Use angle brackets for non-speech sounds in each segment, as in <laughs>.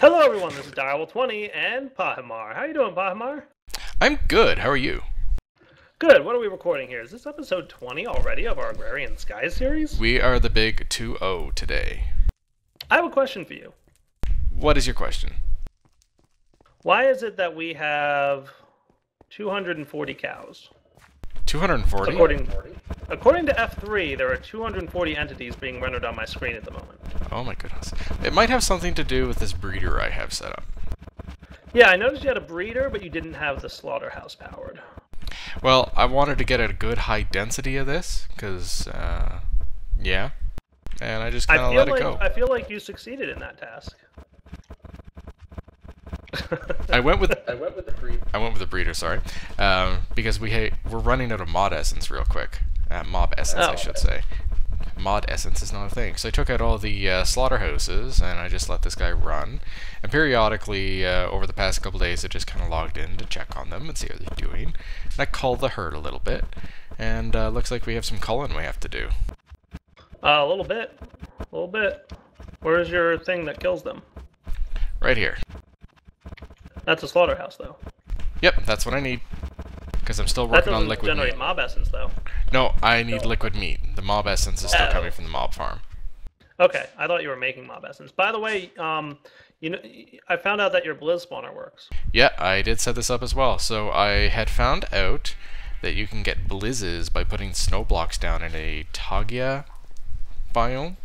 Hello, everyone. This is Direwolf20 and Pahimar. How you doing, Pahimar? I'm good. How are you? Good. What are we recording here? Is this episode 20 already of our Agrarian Skies series? We are the big 2-0 today. I have a question for you. What is your question? Why is it that we have 240 cows? 240? According, according to F3, there are 240 entities being rendered on my screen at the moment. Oh my goodness. It might have something to do with this breeder I have set up. Yeah, I noticed you had a breeder, but you didn't have the slaughterhouse powered. Well, I wanted to get a good high density of this, because, uh, yeah. And I just kind of let like, it go. I feel like you succeeded in that task. I went with <laughs> I went with the breeder. I went with the breeder, sorry, um, because we ha- we're running out of mod essence real quick. Uh, mob essence, Oh, I should say. Mod essence is not a thing. So I took out all the uh, slaughterhouses and I just let this guy run. And periodically, uh, over the past couple days, I just kind of logged in to check on them and see how they're doing. And I culled the herd a little bit. And uh, looks like we have some culling we have to do. Uh, a little bit. A little bit. Where's your thing that kills them? Right here. That's a slaughterhouse, though. Yep, that's what I need. Because I'm still working on liquid generate meat. mob essence, though. No, I need liquid meat. The mob essence is still Oh. coming from the mob farm. Okay, I thought you were making mob essence. By the way, um, you know, I found out that your Blizz spawner works. Yeah, I did set this up as well. So I had found out that you can get blizzes by putting snow blocks down in a Tagia biome.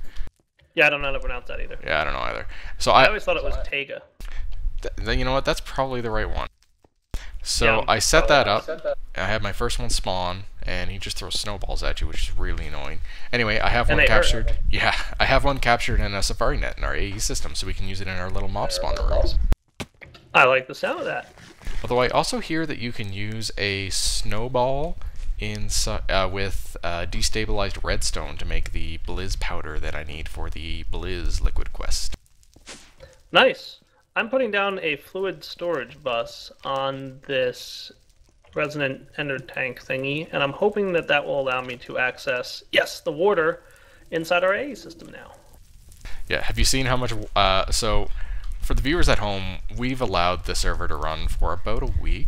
Yeah, I don't know how to pronounce that either. Yeah, I don't know either. So I I, always thought it was Tega. th- then you know what? That's probably the right one. So Yeah. I set that up. Set that. I had my first one spawn, and he just throws snowballs at you, which is really annoying. Anyway, I have And one they hurt. captured. Yeah, <laughs> I have one captured in a Safari net in our AE system, so we can use it in our little mob spawner room. I like the sound of that. Although I also hear that you can use a snowball in su- uh, with uh, destabilized redstone to make the blizz powder that I need for the blizz liquid quest. Nice. I'm putting down a fluid storage bus on this resonant ender tank thingy, and I'm hoping that that will allow me to access, yes, the water inside our AE system now. Yeah, have you seen how much? Uh, so, for the viewers at home, we've allowed the server to run for about a week,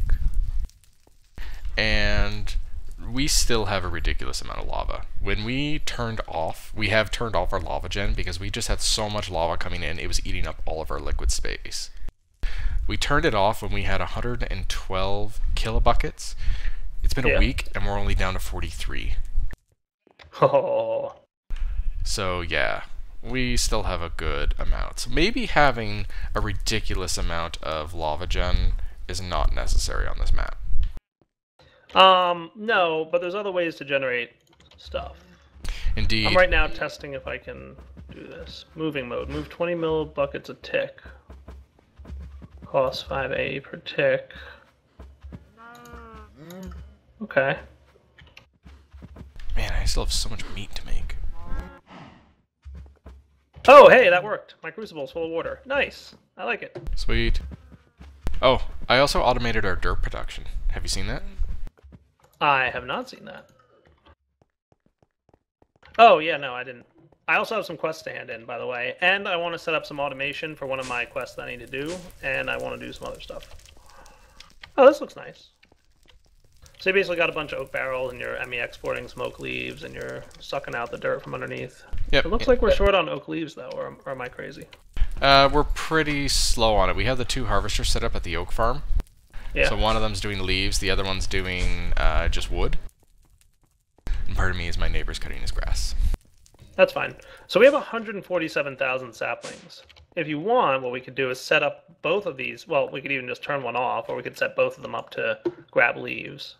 and we still have a ridiculous amount of lava. When we turned off, we have turned off our lava gen because we just had so much lava coming in, it was eating up all of our liquid space. We turned it off when we had 112 kilobuckets. It's been Yeah. a week, and we're only down to 43. Oh, <laughs> So yeah, we still have a good amount. So maybe having a ridiculous amount of lava gen is not necessary on this map. Um, no, but there's other ways to generate stuff. Indeed. I'm right now testing if I can do this. Moving mode. Move 20 mil buckets a tick. Cost 5A per tick. Okay. Man, I still have so much meat to make. Oh, hey, that worked. My crucible's full of water. Nice. I like it. Sweet. Oh, I also automated our dirt production. Have you seen that? I have not seen that. Oh, yeah, no, I didn't. I also have some quests to hand in, by the way. And I want to set up some automation for one of my quests that I need to do. And I want to do some other stuff. Oh, this looks nice. So you basically got a bunch of oak barrels, and you're ME exporting smoke leaves, and you're sucking out the dirt from underneath. Yep. It looks like we're short on oak leaves, though, or, or am I crazy? Uh, we're pretty slow on it. We have the two harvesters set up at the oak farm. Yeah. So one of them's doing leaves, the other one's doing uh, just wood. And part of me is my neighbor's cutting his grass. That's fine. So we have 147,000 saplings. If you want, what we could do is set up both of these. Well, we could even just turn one off, or we could set both of them up to grab leaves.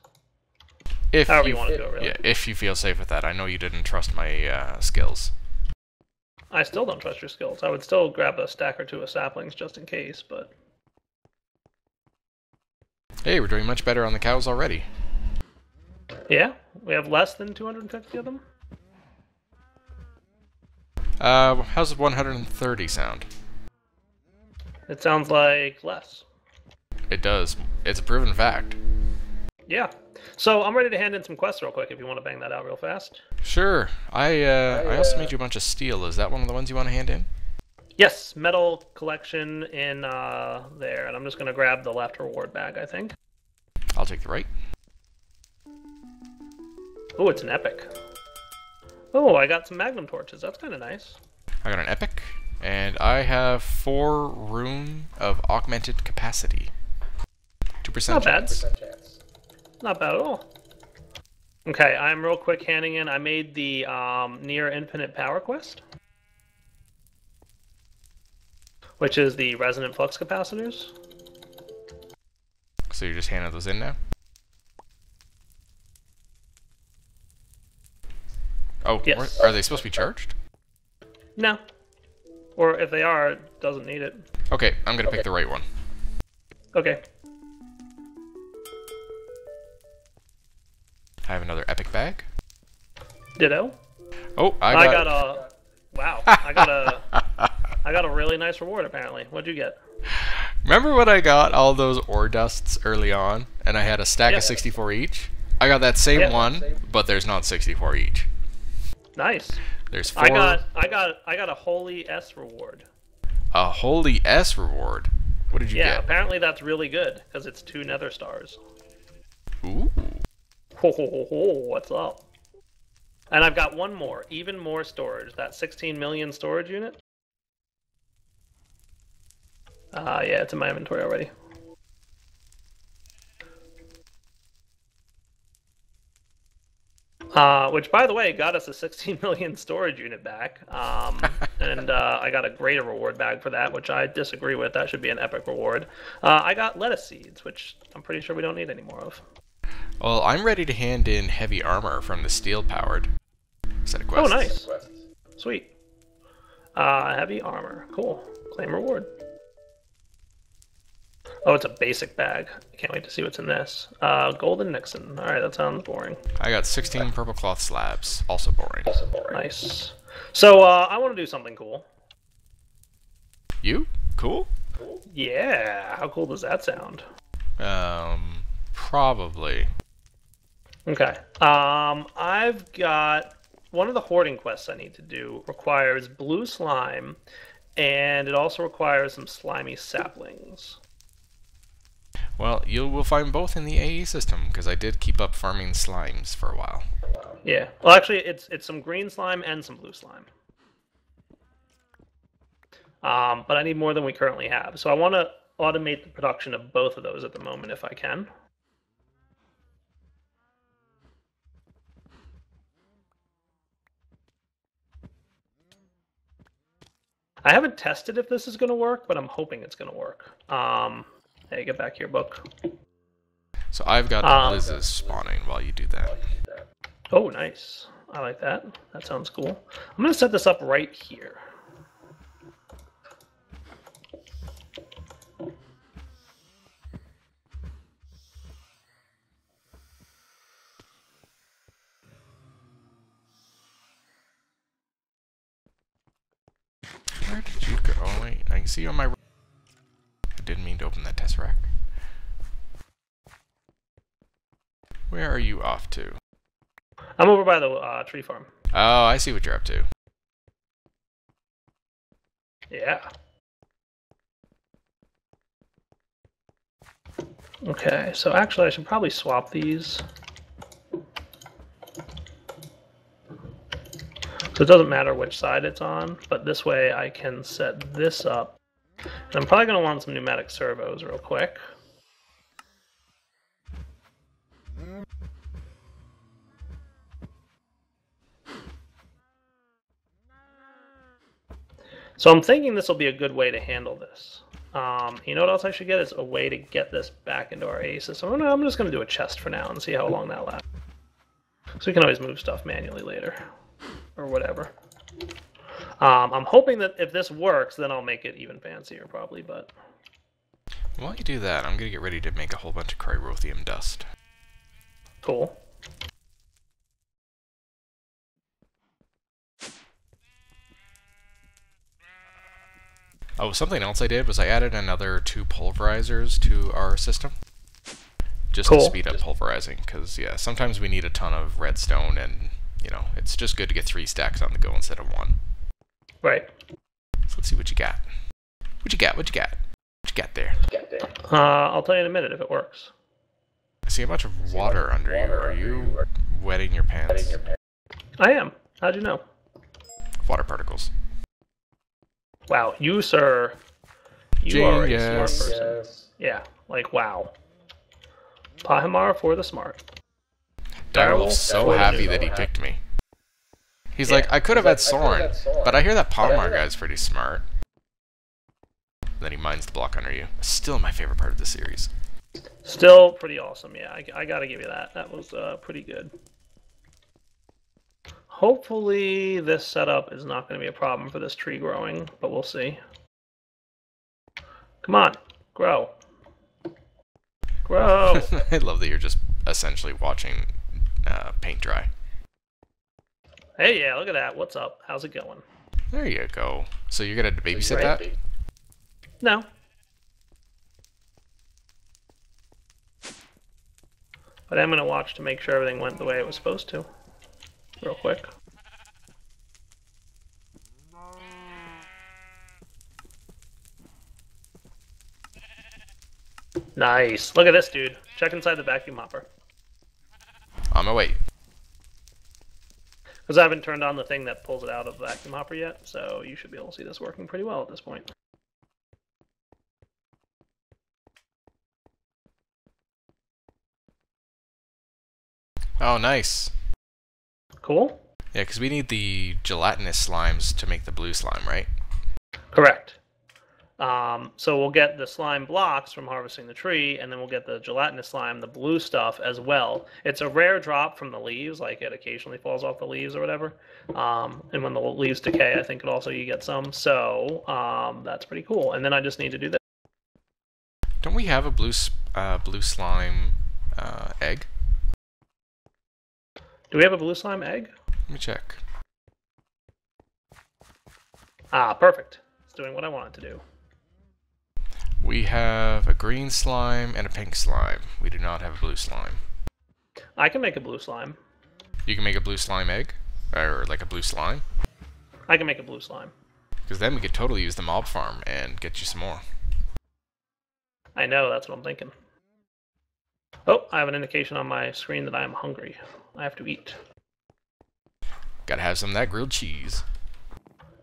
If However you, you want to do it, really. yeah, if you feel safe with that. I know you didn't trust my uh, skills. I still don't trust your skills. I would still grab a stack or two of saplings just in case, but Hey, we're doing much better on the cows already. yeah, we have less than 250 of them. Uh, how's 130 sound? It sounds like less. It does. It's a proven fact. Yeah. So I'm ready to hand in some quests real quick if you want to bang that out real fast. Sure. I uh, I, I, also uh, made you a bunch of steel. Is that one of the ones you want to hand in? Yes, metal collection in uh, there, and I'm just gonna grab the left reward bag. I think. I'll take the right. Oh, it's an epic. Oh, I got some magnum torches. That's kind of nice. I got an epic, and I have four rune of augmented capacity. Two percent Not bad. chance. Not bad at all. Okay, I'm real quick handing in. I made the um, near infinite power quest, which is the resonant flux capacitors. So you're just handing those in now. Oh, Yes. where- are they supposed to be charged? No, or if they are, it doesn't need it. Okay, I'm gonna pick the right one. Okay. I have another epic bag. Ditto. Oh, I got, I got, got a. Wow. I got a. <laughs> I got a really nice reward apparently. What'd you get? Remember when I got all those ore dusts early on, and I had a stack Yeah. of 64 each? I got that same Yeah. one, but there's not 64 each. Nice. There's four. I got. I got. I got a holy S reward. a holy S reward. What did you Yeah. get? Apparently that's really good because it's two Nether stars. Ooh. Ho ho ho ho! What's up? And I've got one more, even more storage. That 16 million storage unit. Uh, yeah, it's in my inventory already. Uh, which, by the way, got us a 16 <laughs> million storage unit back. Um, <laughs> and uh, I got a greater reward bag for that, which I disagree with. That should be an epic reward. Uh, I got lettuce seeds, which I'm pretty sure we don't need any more of. Well, I'm ready to hand in heavy armor from the steel powered set of Oh, nice. Sweet. Uh, heavy armor. Cool. Claim reward. Oh, it's a basic bag. I can't wait to see what's in this. Uh, Golden Nixon. Alright, that sounds boring. I got 16 purple cloth slabs. Also boring. Nice. So, uh, I want to do something cool. You? Cool? Yeah, how cool does that sound? Um, probably. Okay. Um, I've got one of the hoarding quests I need to do requires blue slime, and it also requires some slimy saplings. Well, you will find both in the AE system because I did keep up farming slimes for a while. Yeah. Well, actually, it's it's some green slime and some blue slime. Um, but I need more than we currently have, so I want to automate the production of both of those at the moment if I can. I haven't tested if this is going to work, but I'm hoping it's going to work. Um, hey, get back here, book. So I've got Um, blizzes spawning while you do that. Oh, nice. I like that. That sounds cool. I'm going to set this up right here. Where did you go? Oh, wait. I can see you on my. That. Where are you off to? I'm over by the uh, tree farm. Oh, I see what you're up to. Yeah. Okay, so actually I should probably swap these. So it doesn't matter which side it's on, but this way I can set this up. I'm probably going to want some pneumatic servos real quick. So I'm thinking this will be a good way to handle this. Um, you know what else I should get is a way to get this back into our AE system. I'm, I'm just going to do a chest for now and see how long that lasts. So we can always move stuff manually later, or whatever. Um, I'm hoping that if this works, then I'll make it even fancier, probably. But While you do that, I'm gonna get ready to make a whole bunch of cryotheum dust. cool. Oh, something else I did was I added another two pulverizers to our system. Just Cool. to speed up pulverizing, because, yeah, sometimes we need a ton of redstone, and, you know, it's just good to get three stacks on the go instead of one. Right. So let's see what you got. What you got? What you got? What you got there? Uh, I'll tell you in a minute if it works. I see a bunch of water under you. Are you wetting your pants? I am. How'd you know? Water particles. Wow, you sir, you are a smart Genius. person. Yeah, like wow. Pahimar for the smart. Direwolf's so happy that he picked me. He's like, I could have had Soaryn, but I hear that Pahimar guy's pretty smart. Then he mines the block under you. Still my favorite part of the series. Still pretty awesome. Yeah, I, I gotta give you that. That was uh, pretty good. Hopefully, this setup is not going to be a problem for this tree growing, but we'll see. Come on, grow. Grow. <laughs> I love that you're just essentially watching uh, paint dry. Hey, yeah, look at that. What's up? How's it going? There you go. So you're gonna babysit Right. that? No. But I'm going to watch to make sure everything went the way it was supposed to. Real quick. Nice. Look at this, dude. Check inside the vacuum hopper. On my way. Because I haven't turned on the thing that pulls it out of the vacuum hopper yet, so you should be able to see this working pretty well at this point. Oh, nice. Cool? Yeah, because we need the gelatinous slimes to make the blue slime, right? Correct. Um, so we'll get the slime blocks from harvesting the tree, and then we'll get the gelatinous slime, the blue stuff as well. It's a rare drop from the leaves, like it occasionally falls off the leaves or whatever. Um, and when the leaves decay, I think it also you get some. So um, that's pretty cool. And then I just need to do that. Don't we have a blue uh, blue slime uh, egg? Do we have a blue slime egg? Let me check. Ah, perfect. It's doing what I want it to do. We have a green slime and a pink slime. We do not have a blue slime. I can make a blue slime. You can make a blue slime egg, or like a blue slime, I can make a blue slime. because then we could totally use the mob farm and get you some more. I know, that's what I'm thinking. Oh, I have an indication on my screen that I am hungry. I have to eat. Gotta have some of that grilled cheese.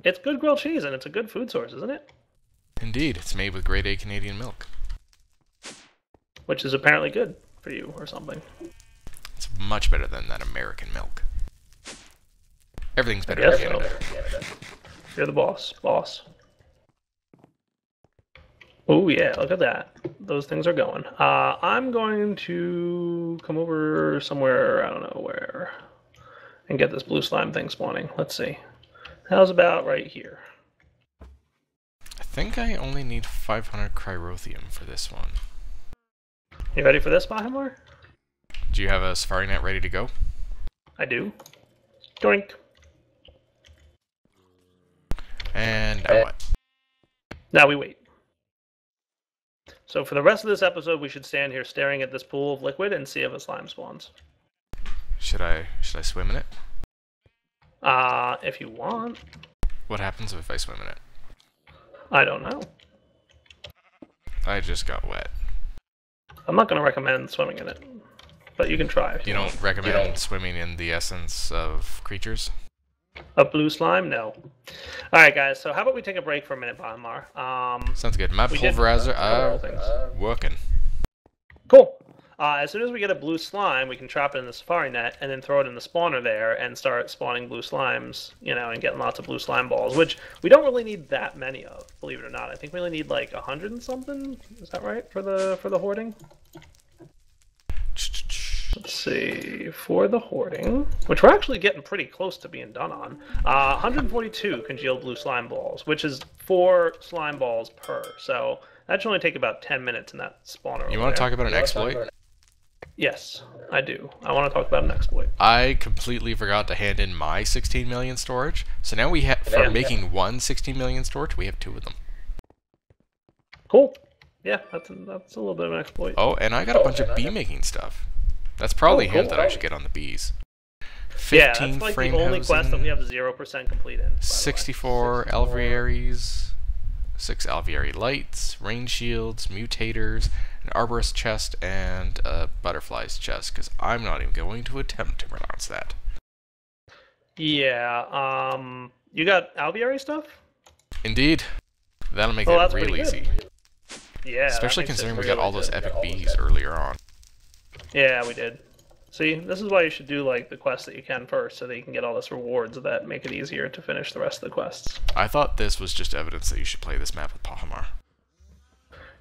It's good grilled cheese and it's a good food source, isn't it? Indeed, it's made with grade A Canadian milk. Which is apparently good for you or something. It's much better than that American milk. Everything's better in Guess so. You're the boss. Boss. Oh yeah, look at that. Those things are going. Uh, I'm going to come over somewhere, I don't know where, and get this blue slime thing spawning. Let's see. How's about right here? I think I only need 500 cryotheum for this one. You ready for this, Pahimar? Do you have a Safari net ready to go? I do. Drink. And now what? Now we wait. So for the rest of this episode, we should stand here staring at this pool of liquid and see if a slime spawns. Should I should I swim in it? Uh, if you want. What happens if I swim in it? I don't know. I just got wet. I'm not going to recommend swimming in it, but you can try. You don't recommend swimming in the essence of creatures? A blue slime? No. All right, guys. So how about we take a break for a minute, Pahimar? Um, Sounds good. My We did pulverizer several uh, things. working. cool. Uh, as soon as we get a blue slime, we can trap it in the safari net and then throw it in the spawner there and start spawning blue slimes, you know, and getting lots of blue slime balls, which we don't really need that many of, believe it or not. I think we only need like a hundred and something. Is that right for the for the hoarding? Let's see, for the hoarding, which we're actually getting pretty close to being done on, uh, 142 congealed blue slime balls, which is four slime balls per. So that should only take about 10 minutes in that spawner. You want to talk about an exploit? Yes, I do. I want to talk about an exploit. I completely forgot to hand in my 16 million storage. So now we have, for Yeah. making one 16 million storage, we have two of them. Cool. Yeah, that's a, that's a little bit of an exploit. Oh, and I got a oh, bunch of bee making stuff. That's probably Oh, hint that I should get on the bees. Yeah, 15 that's like frame the only quest that we have zero percent complete in. by the way. 64 alvearies, 6 alveary lights, rain shields, mutators, an arborist chest, and a butterfly's chest, because I'm not even going to attempt to pronounce that. Yeah. Um. You got alveary stuff? Indeed. That'll make Well, that real easy. Yeah. Especially considering we got all those good. epic bees earlier on. Yeah, we did. See, this is why you should do like the quests that you can first, so that you can get all this rewards that make it easier to finish the rest of the quests. I thought this was just evidence that you should play this map with Pahimar.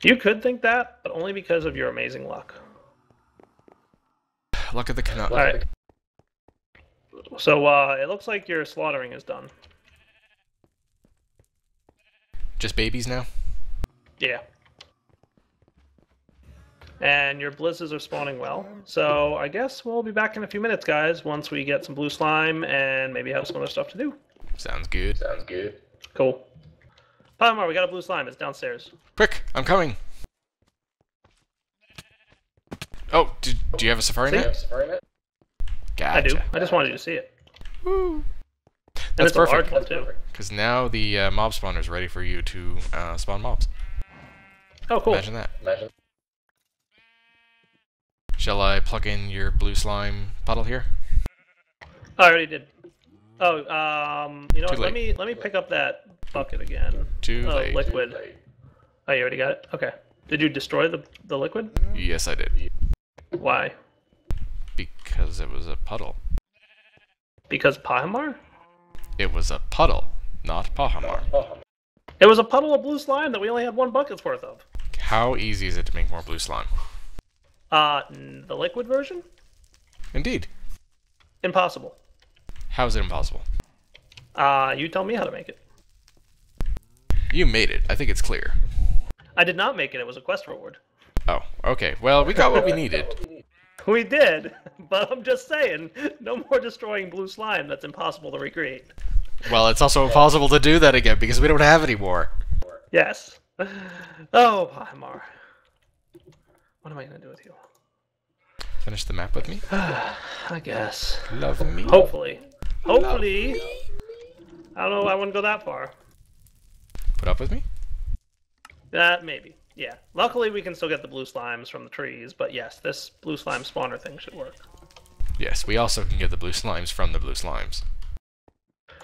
You could think that, but only because of your amazing luck. Look at the Canuck. All right. So uh, it looks like your slaughtering is done. Just babies now? Yeah. And your blizzes are spawning well. So I guess we'll be back in a few minutes, guys, once we get some blue slime and maybe have some other stuff to do. Sounds good. Sounds good. Cool. Pahimar, we got a blue slime. It's downstairs. Quick, I'm coming. Oh, do, do you have a safari See? net? Safari net? Gotcha. I do. I just wanted you to see it. Woo. That's perfect. Because now the uh, mob spawner is ready for you to uh, spawn mobs. Oh, cool. Imagine that. Imagine. Shall I plug in your blue slime puddle here? I already did. Oh, um, you know what? Let me let me pick up that bucket again. Too Oh, late. liquid. Oh, you already got it. Okay. Did you destroy the the liquid? Yes, I did. Why? Because it was a puddle. Because Pahimar? It was a puddle, not Pahimar. It was a puddle of blue slime that we only had one bucket's worth of. How easy is it to make more blue slime? Uh, the liquid version? Indeed. Impossible. How is it impossible? Uh, you tell me how to make it. You made it. I think it's clear. I did not make it. It was a quest reward. Oh, okay. Well, we got what we needed. <laughs> We did, <laughs> but I'm just saying, no more destroying blue slime. That's impossible to recreate. Well, it's also impossible to do that again because we don't have any more. Yes. <laughs> Oh, Pahimar. What am I gonna do with you? Finish the map with me. <sighs> I guess. Love me. Hopefully. Hopefully. I don't know. I wouldn't go that far. Put up with me. That maybe. Yeah. Luckily, we can still get the blue slimes from the trees, but yes, this blue slime spawner thing should work. Yes, we also can get the blue slimes from the blue slimes.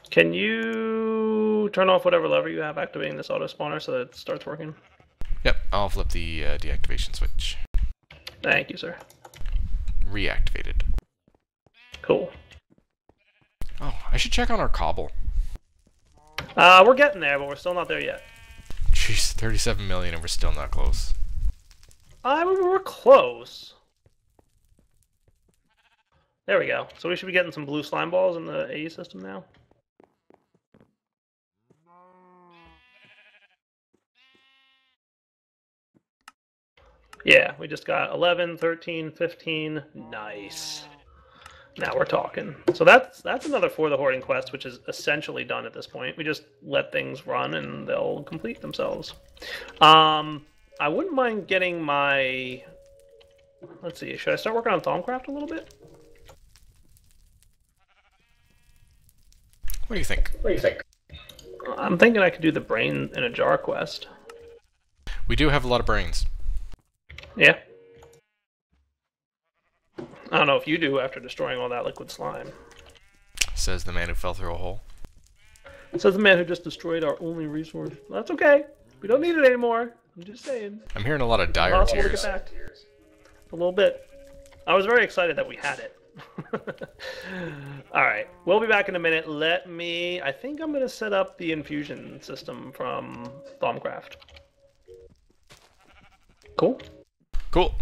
Can you turn off whatever lever you have activating this auto spawner so that it starts working? Yep, I'll flip the uh, deactivation switch. Thank you, sir. Reactivated. Cool. Oh, I should check on our cobble. Uh, we're getting there, but we're still not there yet. Jeez, 37 million and we're still not close. Uh, we we're close. There we go. So we should be getting some blue slime balls in the AE system now. Yeah, we just got 11, 13, 15. Nice. Now we're talking. So that's that's another for the hoarding quest, which is essentially done at this point. We just let things run and they'll complete themselves. Um, I wouldn't mind getting my. Let's see. Should I start working on Thaumcraft a little bit? What do you think? What do you think? I'm thinking I could do the brain in a jar quest. We do have a lot of brains. Yeah. I don't know if you do after destroying all that liquid slime. Says the man who fell through a hole. Says the man who just destroyed our only resource. That's okay. We don't need it anymore. I'm just saying. I'm hearing a lot of dire to tears. A little bit. I was very excited that we had it. <laughs> All right, we'll be back in a minute. Let me. I think I'm gonna set up the infusion system from Thaumcraft. Cool. Cool.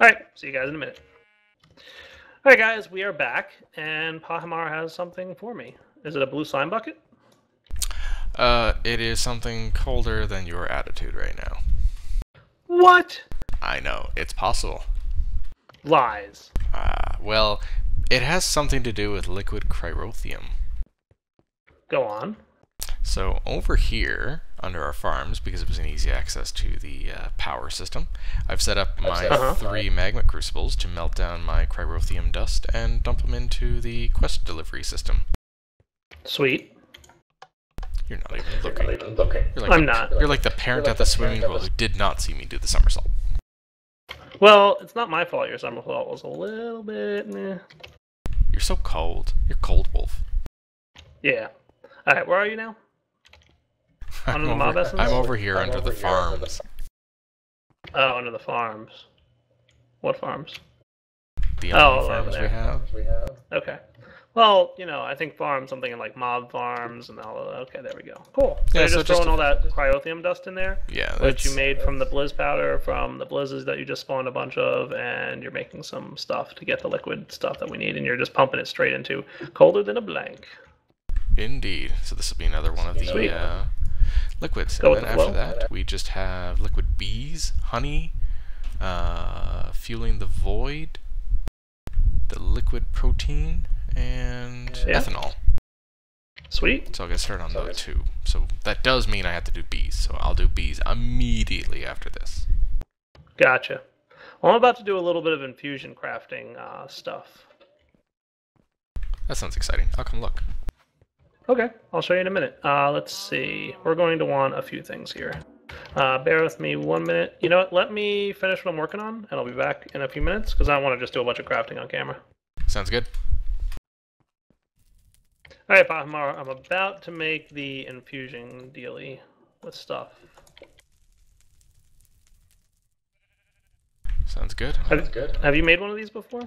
All right, see you guys in a minute. All right, guys, we are back, and Pahimar has something for me. Is it a blue slime bucket? Uh, it is something colder than your attitude right now. What? I know, it's possible. Lies. Ah, well, it has something to do with liquid cryotheum. Go on. So over here, under our farms because it was an easy access to the uh, power system. I've set up my set Uh-huh. three magma crucibles to melt down my cryotheum dust and dump them into the quest delivery system. Sweet. You're not even You're looking. not even looking. You're like I'm the, not. You're like the parent like at the the swimming pool who did not see me do the somersault. Well, it's not my fault. Your somersault was a little bit. Meh. You're so cold. You're cold wolf. Yeah. All right, where are you now? I'm Under the mob over, essence? I'm over here I'm under over the here under the farms. Oh, under the farms. What farms? The Oh, only over farms we there. have. We have. Okay. Well, you know, I think farms, something in like mob farms and all of that. Okay, there we go. Cool. So Yeah, you're so just just throwing a- all that cryotheum dust in there, Yeah, which you that's- made from the blizz powder, from the blizzes that you just spawned a bunch of, and you're making some stuff to get the liquid stuff that we need, and you're just pumping it straight into colder than a blank. Indeed. So this will be another one of the Sweet. uh, liquids. Go and then the after that, we just have liquid bees, honey, uh, fueling the void, the liquid protein, and Yeah. ethanol. Sweet. So I'll get started on those two. So that does mean I have to do bees. So I'll do bees immediately after this. Gotcha. Well, I'm about to do a little bit of infusion crafting uh, stuff. That sounds exciting. I'll come look. Okay, I'll show you in a minute. Uh, let's see. We're going to want a few things here. Uh, bear with me one minute. You know what? Let me finish what I'm working on, and I'll be back in a few minutes because I don't want to just do a bunch of crafting on camera. Sounds good. All right, Pahimar, I'm about to make the infusion dealy with stuff. Sounds good. That's good. Have you made one of these before?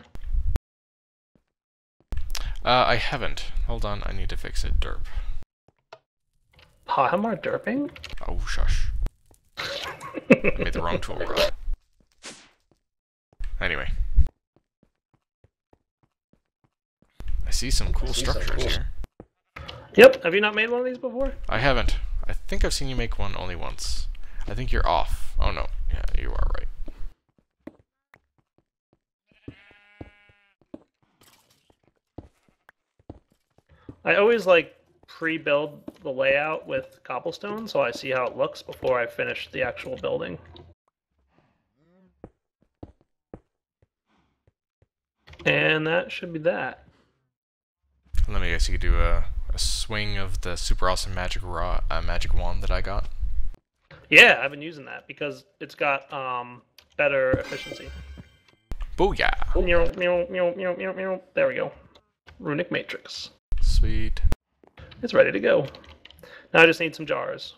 Uh, I haven't. Hold on. I need to fix it. Derp. Pahimar derping? Oh, shush. I made the wrong tool. Anyway. I see some cool see some structures cool- here. Yep. Have you not made one of these before? I haven't. I think I've seen you make one only once. I think you're off. Oh no. Yeah, you are right. I always like pre-build the layout with cobblestone so I see how it looks before I finish the actual building. And that should be that. Let me guess. You could do a, a swing of the super awesome magic raw uh, magic wand that I got. Yeah, I've been using that because it's got um, better efficiency. Booyah! Meow, meow, meow, meow, meow, meow. There we go. Runic Matrix. Sweet. It's ready to go. Now I just need some jars.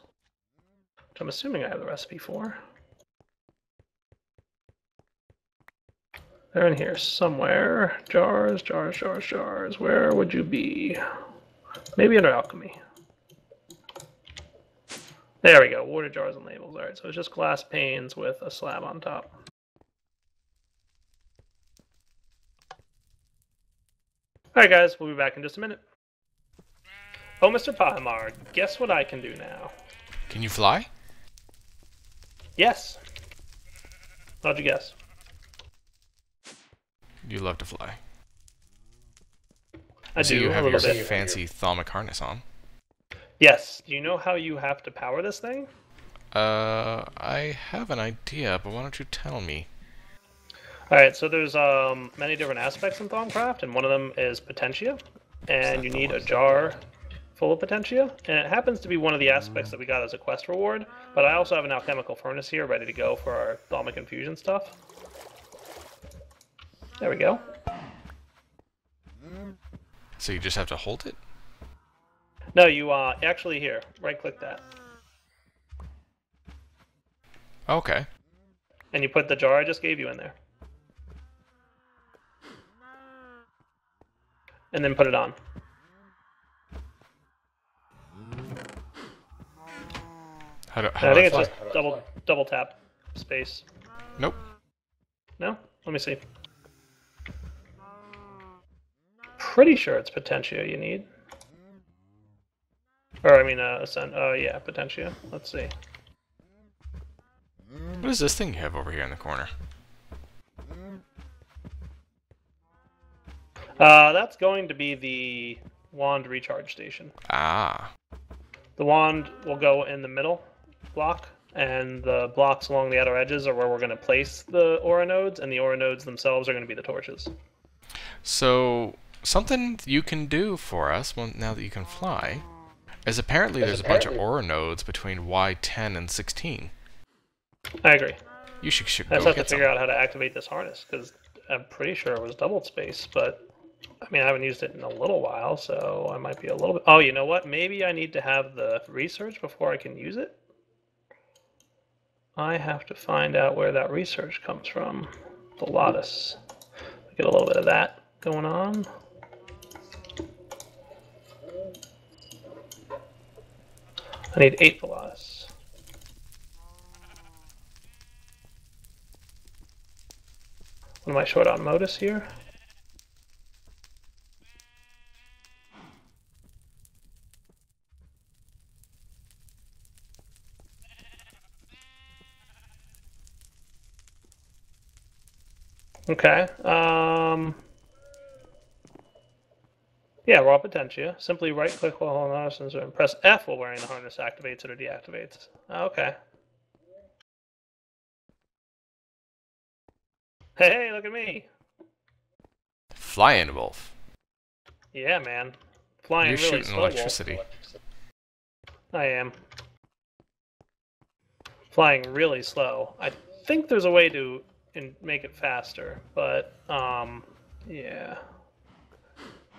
Which I'm assuming I have the recipe for. They're in here somewhere. Jars, jars, jars, jars. Where would you be? Maybe under alchemy. There we go. Warded jars and labels. Alright, so it's just glass panes with a slab on top. Alright guys, we'll be back in just a minute. Oh, Mr. Pahimar, guess what I can do now? Can you fly? Yes. How'd you guess? You love to fly. I see do you a have your bit. fancy thaumic harness on. Yes. Do you know how you have to power this thing? Uh, I have an idea, but why don't you tell me? All right. So there's um many different aspects in Thaumcraft, and one of them is Potentia, and you need a jar full of Potentia, and it happens to be one of the aspects that we got as a quest reward. But I also have an alchemical furnace here ready to go for our Thaumic infusion stuff. There we go. So you just have to hold it? No, you uh actually here. Right click that, Okay. and you put the jar I just gave you in there, and then put it on. How do, how I think it's fly? just How do I double double tap space. Nope. No? Let me see. Pretty sure it's Potentia you need. Or, I mean, uh, Ascend. Oh, yeah, Potentia. Let's see. What is this thing you have over here in the corner? Uh, that's going to be the wand recharge station. Ah. The wand will go in the middle block, and the blocks along the outer edges are where we're going to place the aura nodes, and the aura nodes themselves are going to be the torches. So something you can do for us well, now that you can fly is apparently there's a bunch of aura nodes between Y10 and 16. I agree. You should, should I just go have to figure some. out how to activate this harness because I'm pretty sure it was doubled space, but I mean I haven't used it in a little while, so I might be a little bit. Oh, you know what? Maybe I need to have the research before I can use it. I have to find out where that research comes from. The Lotus. Get a little bit of that going on. I need eight Volatus. What am I short on Motus here? Okay. Um. Yeah, raw potentia. Simply right click while holding on to and press F while wearing the harness activates it or deactivates. Okay. Hey, look at me. Flying wolf. Yeah, man. Flying You're really shooting Wolf. electricity. I am. Flying really slow. I think there's a way to in, make it faster, but um, yeah.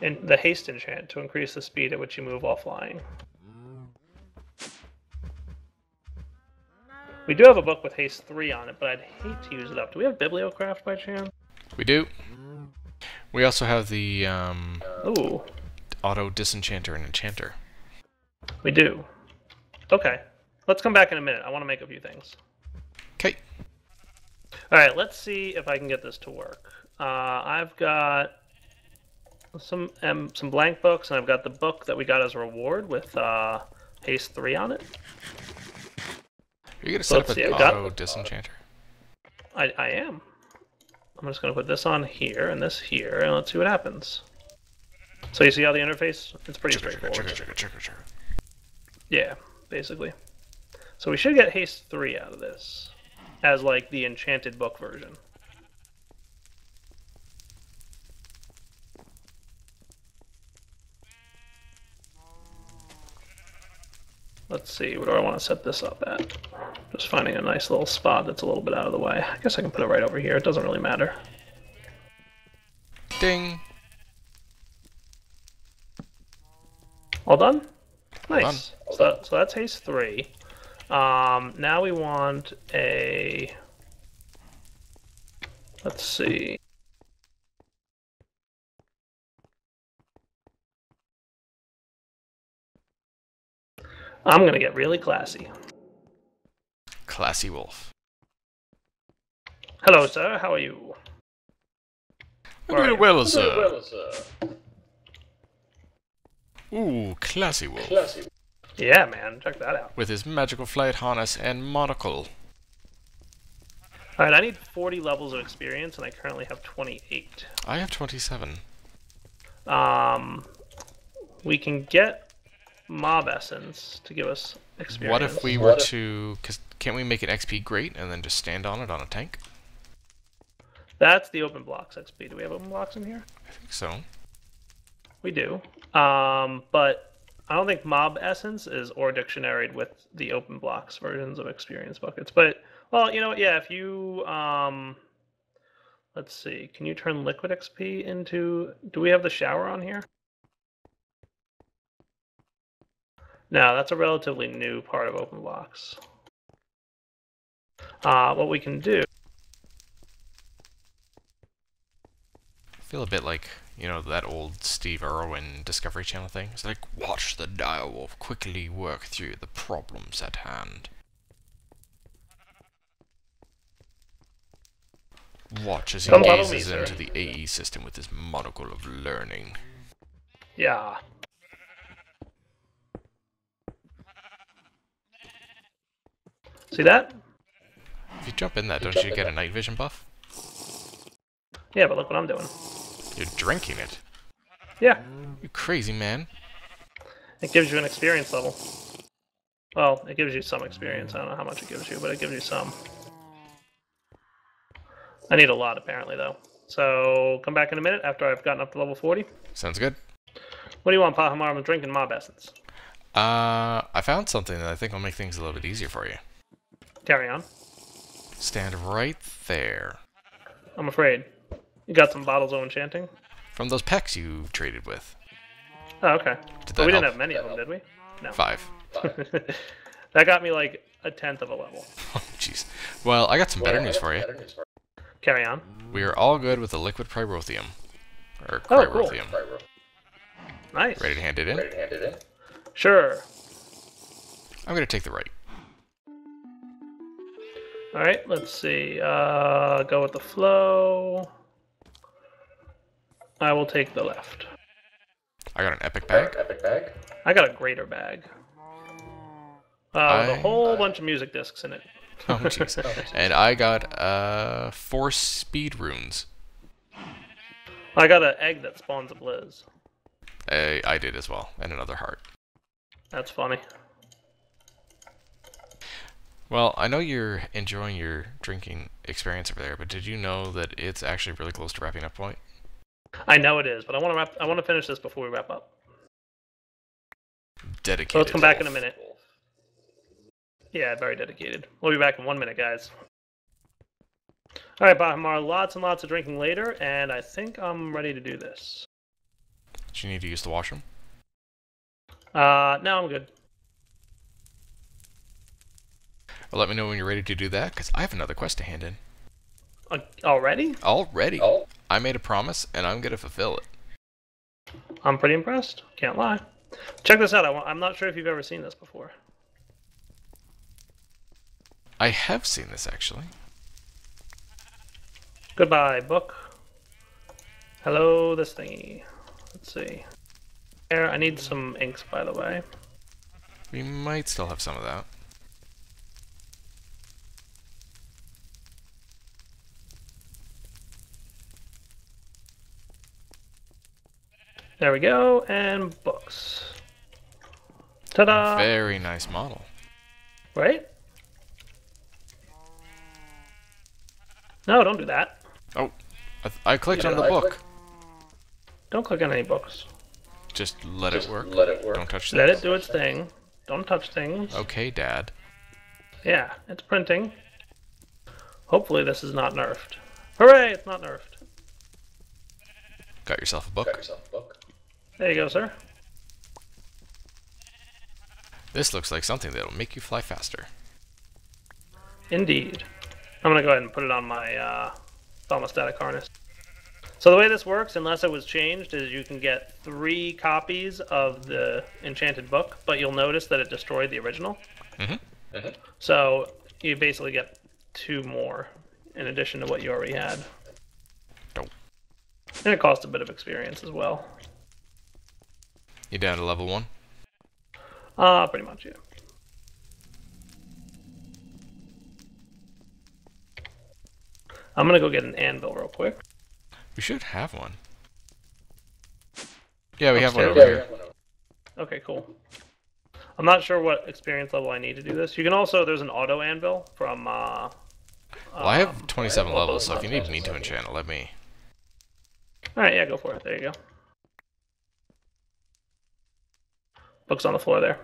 And the haste enchant to increase the speed at which you move while flying. We do have a book with haste three on it, but I'd hate to use it up. Do we have bibliocraft by chance? We do. We also have the um, Ooh, auto disenchanter and enchanter. we do. Okay, let's come back in a minute. I want to make a few things. All right, let's see if I can get this to work. Uh, I've got some um, some blank books, and I've got the book that we got as a reward with uh, haste three on it. You're you gonna set Let's up an got- auto disenchanter? I, I am. I'm just going to put this on here and this here, and let's see what happens. So you see how the interface? It's pretty straightforward. Yeah, basically. So we should get haste three out of this, as like the enchanted book version. Let's see, where do I want to set this up at? Just finding a nice little spot that's a little bit out of the way. I guess I can put it right over here. It doesn't really matter. Ding. All done? Nice. So, so that's haste three. Um, now we want a. Let's see. I'm gonna get really classy. Classy wolf. Hello, sir. How are you? I'm doing well, Alright. sir. Ooh, classy wolf. Yeah, man. Check that out. With his magical flight harness and monocle. All right, I need 40 levels of experience, and I currently have 28. I have 27. Um, we can get mob essence to give us experience. What if we were to... Cause can't we make an XP grate and then just stand on it on a tank? That's the open blocks XP. Do we have open blocks in here? I think so. We do. Um, but I don't think mob essence is ore dictionaried with the open blocks versions of experience buckets. But well, you know, what, yeah. If you um, let's see, can you turn liquid XP into? Do we have the shower on here? No, that's a relatively new part of open blocks. Uh, what we can do I feel a bit like, you know, that old Steve Irwin Discovery Channel thing. It's like, watch the direwolf quickly work through the problems at hand. Watch as he Come me, gazes sir. into the AE system with his monocle of learning. Yeah. See that? If you jump in that, don't you get a night vision buff? Yeah, but look what I'm doing. You're drinking it. Yeah, You crazy man. it gives you an experience level. Well, it gives you some experience. I don't know how much it gives you, but it gives you some. I need a lot, apparently, though. So come back in a minute after I've gotten up to level 40. Sounds good. What do you want, Pahimar? I'm drinking mob essence. Uh, I found something that I think will make things a little bit easier for you. Carry on. Stand right there. I'm afraid. You got some bottles of enchanting? From those packs you traded with. Oh, okay. Did But that we didn't have many of them, did we? No. Five. <laughs> that got me like a tenth of a level. <laughs> Oh, jeez. Well, I got some better news for you. Carry on. We are all good with the liquid pyrotheum. Or Oh, cool. pyrotheum. Nice. Ready to hand it in? Sure. I'm gonna take the right. All right. Let's see. Uh, go with the flow. I will take the left. I got an epic bag. Epic bag. I got a greater bag. Uh, with I- a whole bunch of music discs in it. <laughs> Oh, jeez. <laughs> and I got uh four speed runes. I got an egg that spawns a blizz. I, I did as well, and another heart. That's funny. Well, I know you're enjoying your drinking experience over there, but did you know that it's actually really close to wrapping up point? I know it is, but I want to wrap. I want to finish this before we wrap up. Dedicated. So let's come back in a minute. Yeah, very dedicated. We'll be back in one minute, guys. All right, Pahimar, lots and lots of drinking later, and I think I'm ready to do this. Do you need to use the washroom? Uh, no, I'm good. Well, let me know when you're ready to do that, because I have another quest to hand in. Uh, already? Already. I made a promise, and I'm gonna fulfill it. I'm pretty impressed. Can't lie. Check this out. I I'm not sure if you've ever seen this before. I have seen this actually. Goodbye, book. Hello, this thingy. Let's see. There, I need some inks, by the way. We might still have some of that. There we go, and books. Ta-da! Very nice model. Right? No, don't do that. Oh, I, th- I clicked on the I book. Don't click on any books. Just let it work. Let it work. Don't touch Let things. it do its thing. Don't touch things. Okay, Dad. Yeah, it's printing. Hopefully this is not nerfed. Hooray, it's not nerfed. Got yourself a book. Got yourself a book. There you go, sir. This looks like something that'll make you fly faster. Indeed. I'm gonna go ahead and put it on my uh, thaumostatic harness. So the way this works, unless it was changed, is you can get three copies of the enchanted book, but you'll notice that it destroyed the original. Mhm. Mhm. So you basically get two more in addition to what you already had. Dope. And it costs a bit of experience as well. You down to level one? Uh, pretty much, yeah. I'm gonna go get an anvil real quick. We should have one. Yeah, we have one over Yeah, here. Okay, cool. I'm not sure what experience level I need to do this. You can also there's an auto anvil from. Uh, Well, I um, have 27 levels, so if you need me to enchant, it, let me. All right, yeah, go for it. There you go. Books on the floor there.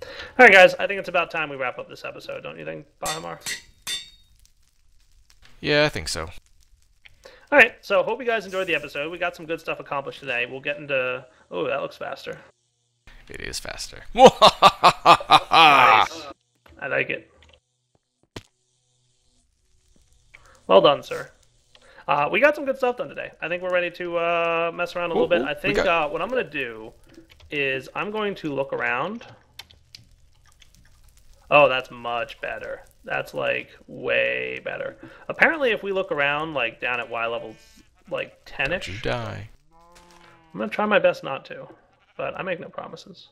All right, guys. I think it's about time we wrap up this episode, don't you think, Pahimar? Yeah, I think so. All right. So hope you guys enjoyed the episode. We got some good stuff accomplished today. We'll get into. Oh, that looks faster. It is faster. <laughs> Nice. I like it. Well done, sir. Uh, we got some good stuff done today. I think we're ready to uh, mess around a little Ooh, bit. ooh, I think got- uh, what I'm going to do is I'm going to look around. Oh, that's much better. That's like way better. Apparently, if we look around, like down at Y levels, like 10 you ish, die. I'm gonna try my best not to, but I make no promises.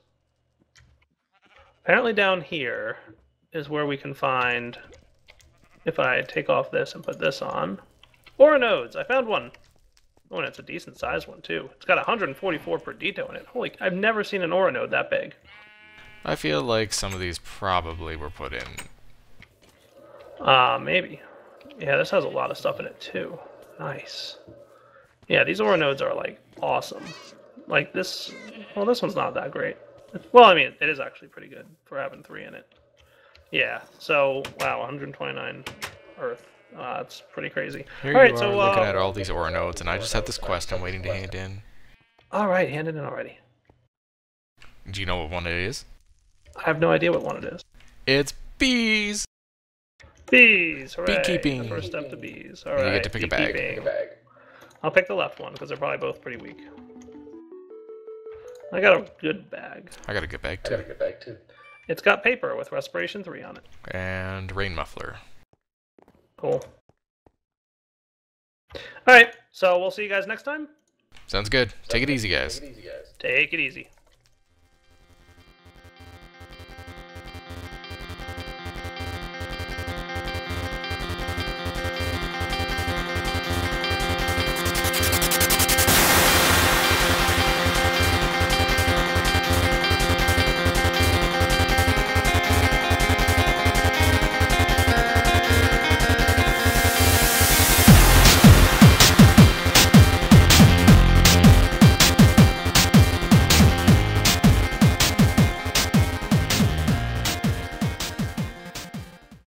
Apparently down here is where we can find, if I take off this and put this on, Aura nodes. I found one. Oh, and it's a decent sized one too. It's got 144 per detail in it. Holy, I've never seen an aura node that big. I feel like some of these probably were put in. Uh, maybe. Yeah, this has a lot of stuff in it too. Nice. Yeah, these aura nodes are like awesome. Like this, well, this one's not that great. Well, I mean, it is actually pretty good for having three in it. Yeah. So wow, 129 Earth. Uh, that's pretty crazy. Here all right, you are so looking uh, at all these aura nodes, and I just have this quest I'm waiting to hand in. all right, hand it in already. Do you know what one it is? I have no idea what one it is. It's bees! Bees, hooray! Beekeeping. The first step to bees. All And you get to pick a bag. beekeeping. I'll pick the left one because they're probably both pretty weak. I got a good bag. I got a good bag too. I got a good bag too. It's got paper with respiration three on it. And rain muffler. Cool. All right, so we'll see you guys next time. Sounds good. Take it easy, guys. Take it easy, guys. Take it easy.